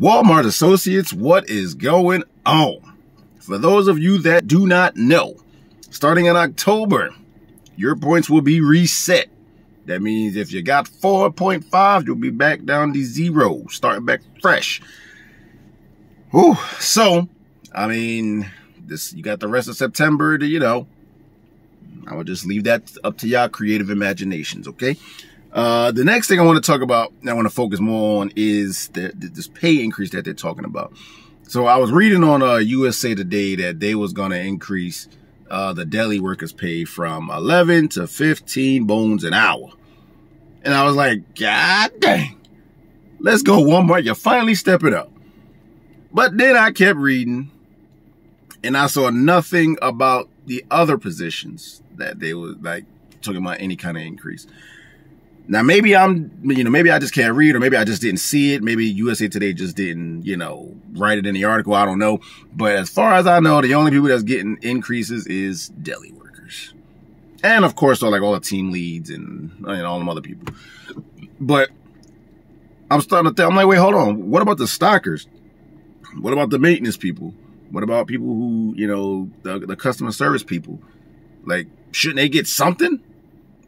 Walmart Associates, what is going on? For those of you that do not know, starting in October, your points will be reset. That means if you got 4.5, you'll be back down to zero, starting back fresh. Whew. So, I mean, this you got the rest of September to, you know, I would just leave that up to y'all creative imaginations, okay? Uh, the next thing I want to talk about, I want to focus more on is the, this pay increase that they're talking about. So I was reading on uh, USA Today that they was going to increase uh, the deli workers' pay from 11 to 15 bones an hour. And I was like, God dang, let's go Walmart. You finally step it up. But then I kept reading and I saw nothing about the other positions that they were like talking about any kind of increase. Now maybe I'm, you know, maybe I just can't read, or maybe I just didn't see it. Maybe USA Today just didn't, you know, write it in the article. I don't know. But as far as I know, the only people that's getting increases is deli workers, and of course, like all the team leads and, and all them other people. But I'm starting to think, I'm like, wait, hold on. What about the stockers? What about the maintenance people? What about people who, you know, the, the customer service people? Like, shouldn't they get something?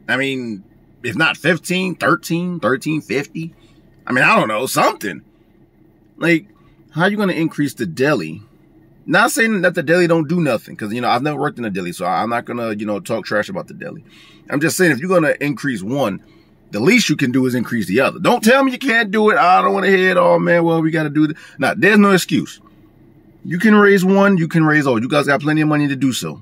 I mean, if not 15, 13, 13, 50. I mean, I don't know, something. Like, how are you going to increase the deli? Not saying that the deli don't do nothing, because, you know, I've never worked in a deli, so I'm not going to, you know, talk trash about the deli. I'm just saying, if you're going to increase one, the least you can do is increase the other. Don't tell me you can't do it. I don't want to hear it. Oh, man, well, we got to do it. Now, there's no excuse. You can raise one, you can raise all. You guys got plenty of money to do so.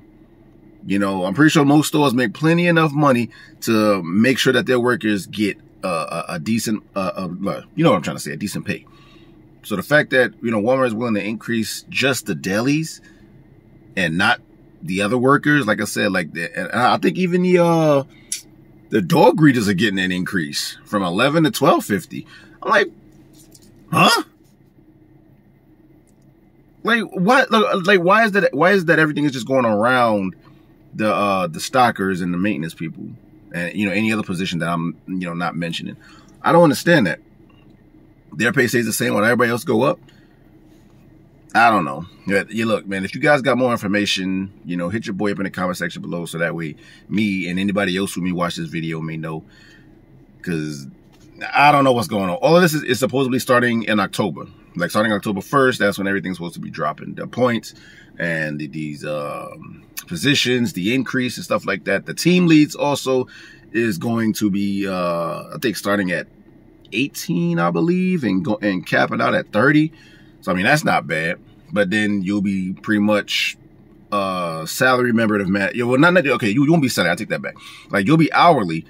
You know, I'm pretty sure most stores make plenty enough money to make sure that their workers get a, a, decent, uh, uh, you know what I'm trying to say, a decent pay. So the fact that, you know, Walmart is willing to increase just the delis and not the other workers, like I said, like the, I think even the, uh, the dog greeters are getting an increase from 11 to 1250. I'm like, huh? Like what? Like why is that? Why is that everything is just going around the uh the stockers and the maintenance people and you know any other position that I'm you know not mentioning. I don't understand that. Their pay stays the same when everybody else go up. I don't know. You look, man, if you guys got more information, you know, hit your boy up in the comment section below so that way me and anybody else who may watch this video may know. Cause I don't know what's going on. All of this is, is supposedly starting in October. Like starting October 1st, that's when everything's supposed to be dropping. The points and these um positions, the increase and stuff like that. The team leads also is going to be, uh, I think starting at 18, I believe, and go and capping out at 30. So, I mean, that's not bad, but then you'll be pretty much, uh, salary member of Matt. Yeah, well, not, not, okay, you, you won't be salary. I take that back. Like you'll be hourly,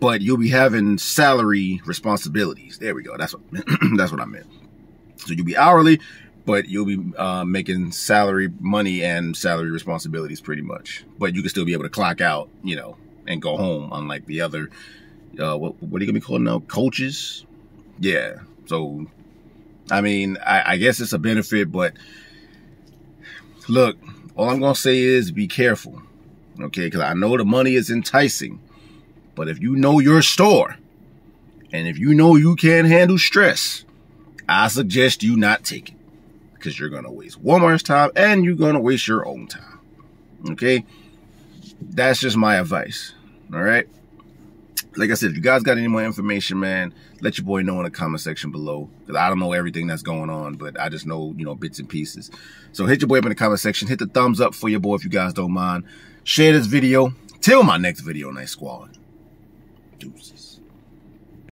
but you'll be having salary responsibilities. There we go. That's what, that's what I meant. So you'll be hourly, but you'll be uh, making salary money and salary responsibilities pretty much. But you can still be able to clock out, you know, and go home, unlike the other, uh, what, what are you gonna be called now? Coaches? Yeah. So, I mean, I, I guess it's a benefit, but look, all I'm gonna say is be careful, okay? Because I know the money is enticing, but if you know your store, and if you know you can't handle stress, I suggest you not take it because you're going to waste Walmart's time and you're going to waste your own time. Okay? That's just my advice. All right? Like I said, if you guys got any more information, man, let your boy know in the comment section below. Because I don't know everything that's going on, but I just know, you know, bits and pieces. So hit your boy up in the comment section. Hit the thumbs up for your boy if you guys don't mind. Share this video. Till my next video, Knight Squad. Deuces.